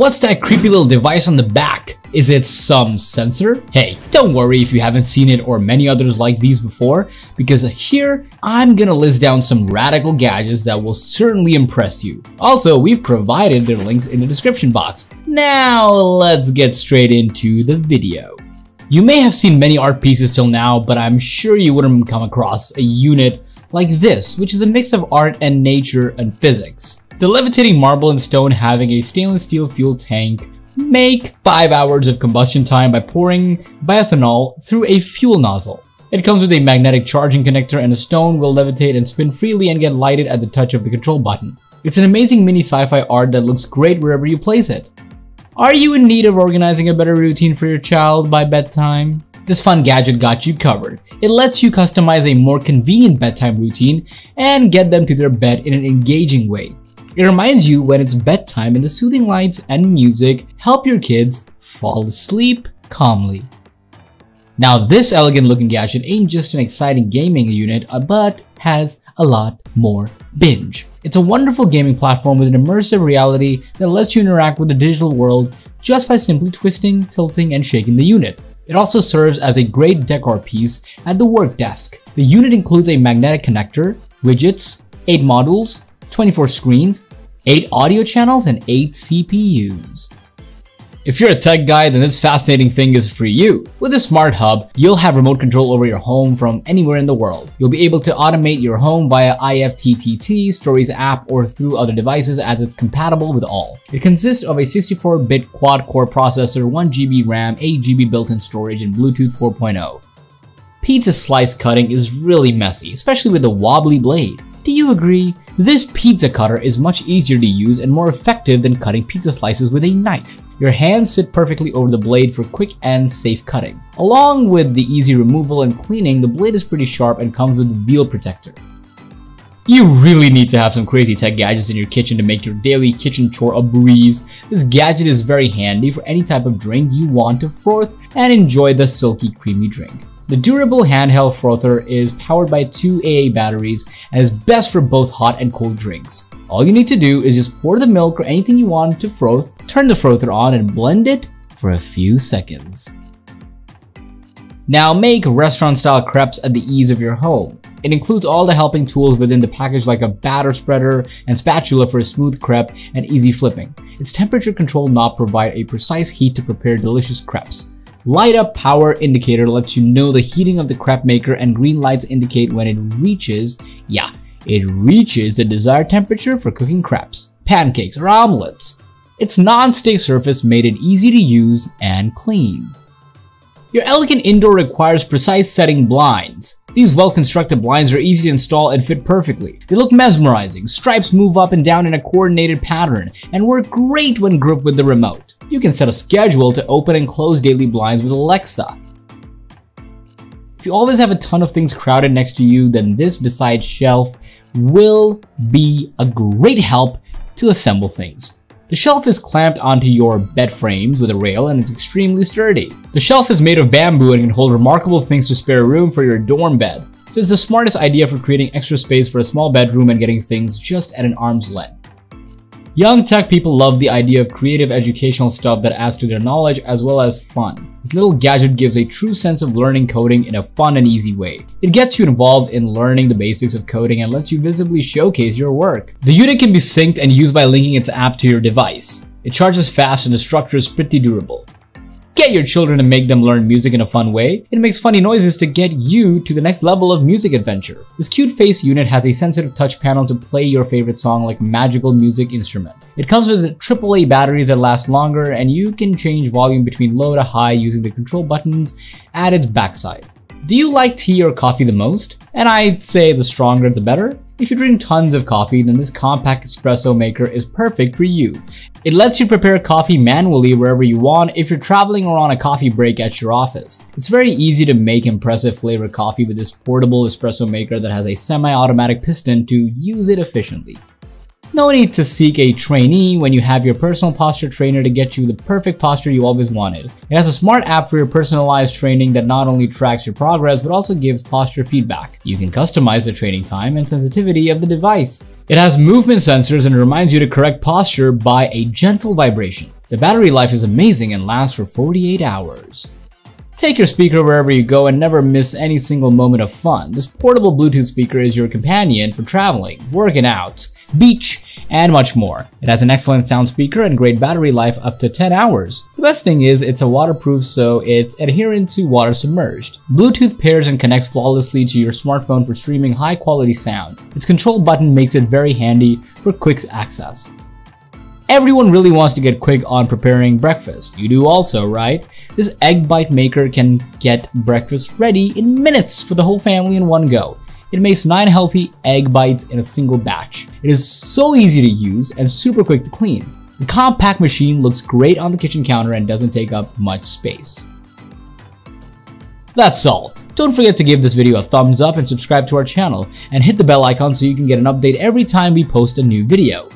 What's that creepy little device on the back? Is it some sensor? Hey, don't worry if you haven't seen it or many others like these before, because here I'm gonna list down some radical gadgets that will certainly impress you. Also, we've provided their links in the description box. Now let's get straight into the video. You may have seen many art pieces till now, but I'm sure you wouldn't come across a unit like this, which is a mix of art and nature and physics. The levitating marble and stone having a stainless steel fuel tank make 5 hours of combustion time by pouring bioethanol through a fuel nozzle. It comes with a magnetic charging connector and a stone will levitate and spin freely and get lighted at the touch of the control button. It's an amazing mini sci-fi art that looks great wherever you place it. Are you in need of organizing a better routine for your child by bedtime? This fun gadget got you covered. It lets you customize a more convenient bedtime routine and get them to their bed in an engaging way. It reminds you when it's bedtime and the soothing lights and music help your kids fall asleep calmly. Now this elegant looking gadget ain't just an exciting gaming unit, uh, but has a lot more binge. It's a wonderful gaming platform with an immersive reality that lets you interact with the digital world just by simply twisting, tilting, and shaking the unit. It also serves as a great decor piece at the work desk. The unit includes a magnetic connector, widgets, 8 modules, 24 screens, 8 audio channels, and 8 CPUs. If you're a tech guy, then this fascinating thing is for you. With the Smart Hub, you'll have remote control over your home from anywhere in the world. You'll be able to automate your home via IFTTT, Stories app, or through other devices as it's compatible with all. It consists of a 64-bit quad-core processor, 1GB RAM, 8GB built-in storage, and Bluetooth 4.0. Pizza slice cutting is really messy, especially with the wobbly blade. Do you agree? This pizza cutter is much easier to use and more effective than cutting pizza slices with a knife. Your hands sit perfectly over the blade for quick and safe cutting. Along with the easy removal and cleaning, the blade is pretty sharp and comes with a wheel protector. You really need to have some crazy tech gadgets in your kitchen to make your daily kitchen chore a breeze. This gadget is very handy for any type of drink you want to froth and enjoy the silky creamy drink. The durable handheld frother is powered by two AA batteries and is best for both hot and cold drinks. All you need to do is just pour the milk or anything you want to froth, turn the frother on and blend it for a few seconds. Now make restaurant style crepes at the ease of your home. It includes all the helping tools within the package like a batter spreader and spatula for a smooth crepe and easy flipping. Its temperature control knob provide a precise heat to prepare delicious crepes. Light up power indicator lets you know the heating of the crepe maker and green lights indicate when it reaches, yeah, it reaches the desired temperature for cooking crepes, pancakes, or omelets. Its non-stick surface made it easy to use and clean. Your elegant indoor requires precise setting blinds. These well-constructed blinds are easy to install and fit perfectly. They look mesmerizing, stripes move up and down in a coordinated pattern, and work great when grouped with the remote. You can set a schedule to open and close daily blinds with Alexa. If you always have a ton of things crowded next to you, then this beside shelf will be a great help to assemble things. The shelf is clamped onto your bed frames with a rail and it's extremely sturdy. The shelf is made of bamboo and can hold remarkable things to spare room for your dorm bed. So it's the smartest idea for creating extra space for a small bedroom and getting things just at an arm's length. Young tech people love the idea of creative educational stuff that adds to their knowledge as well as fun. This little gadget gives a true sense of learning coding in a fun and easy way. It gets you involved in learning the basics of coding and lets you visibly showcase your work. The unit can be synced and used by linking its app to your device. It charges fast and the structure is pretty durable. Get your children to make them learn music in a fun way. It makes funny noises to get you to the next level of music adventure. This cute face unit has a sensitive touch panel to play your favorite song like magical music instrument. It comes with AAA batteries that last longer and you can change volume between low to high using the control buttons at its backside. Do you like tea or coffee the most? And I'd say the stronger the better. If you drink tons of coffee, then this compact espresso maker is perfect for you. It lets you prepare coffee manually wherever you want if you're traveling or on a coffee break at your office. It's very easy to make impressive flavored coffee with this portable espresso maker that has a semi-automatic piston to use it efficiently. No need to seek a trainee when you have your personal posture trainer to get you the perfect posture you always wanted. It has a smart app for your personalized training that not only tracks your progress but also gives posture feedback. You can customize the training time and sensitivity of the device. It has movement sensors and reminds you to correct posture by a gentle vibration. The battery life is amazing and lasts for 48 hours. Take your speaker wherever you go and never miss any single moment of fun. This portable Bluetooth speaker is your companion for traveling, working out, beach, and much more. It has an excellent sound speaker and great battery life up to 10 hours. The best thing is it's a waterproof so it's adherent to water submerged. Bluetooth pairs and connects flawlessly to your smartphone for streaming high quality sound. Its control button makes it very handy for quick access. Everyone really wants to get quick on preparing breakfast. You do also, right? This egg bite maker can get breakfast ready in minutes for the whole family in one go. It makes 9 healthy egg bites in a single batch. It is so easy to use and super quick to clean. The compact machine looks great on the kitchen counter and doesn't take up much space. That's all. Don't forget to give this video a thumbs up and subscribe to our channel, and hit the bell icon so you can get an update every time we post a new video.